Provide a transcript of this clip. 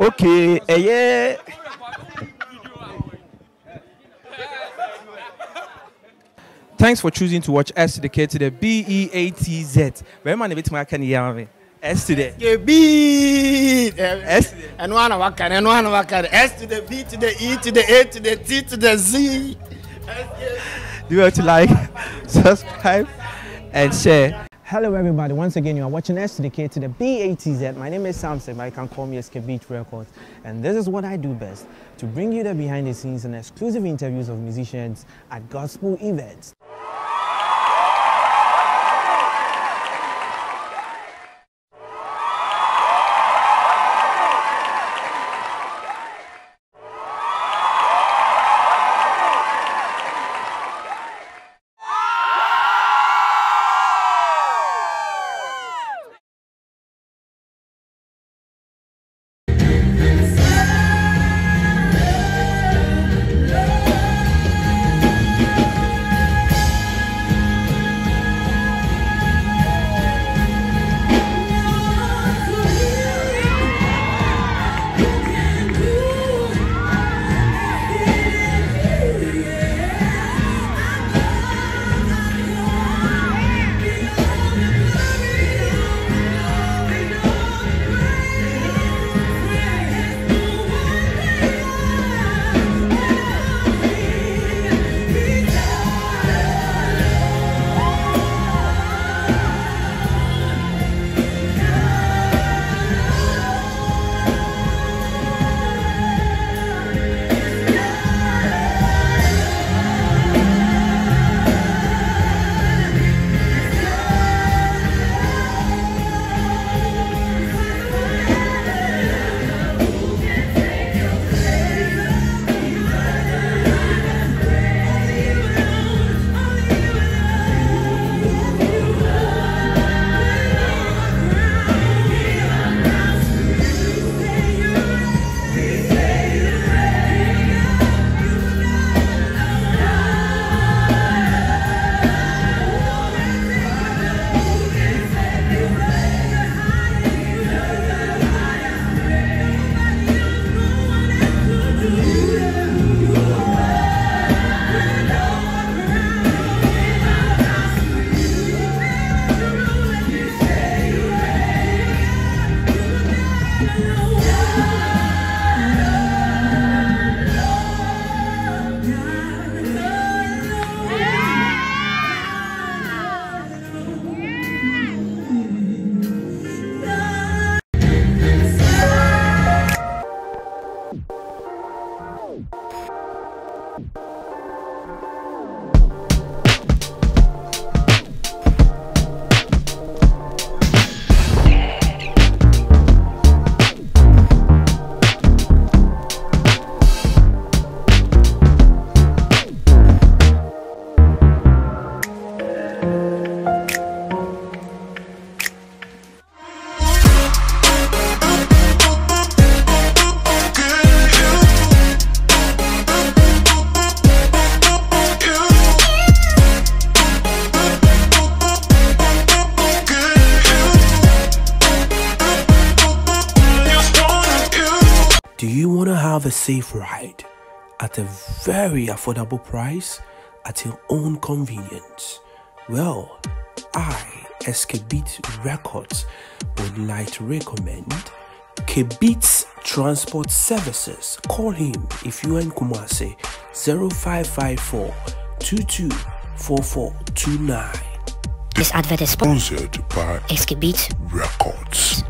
Okay, eh, yeah. Thanks for choosing to watch S to the K to the B E A T Z. Very man, bit my can hear S to the Ke beat. S of Wakar, and one of Wakar. S to the B to the E to the A to the T to the Z. Do you want to like, subscribe, and share? Hello everybody, once again you are watching S to the K to the B-A-T-Z. My name is Samson, but you can call me SK Beatz Records. And this is what I do best, to bring you the behind the scenes and exclusive interviews of musicians at gospel events. Do you want to have a safe ride at a very affordable price at your own convenience? Well, I, SK Records, would like to recommend Kbeats Transport Services. Call him if you are in Kumasi 0554 224429. This advert is sponsored sponsored by SK Records.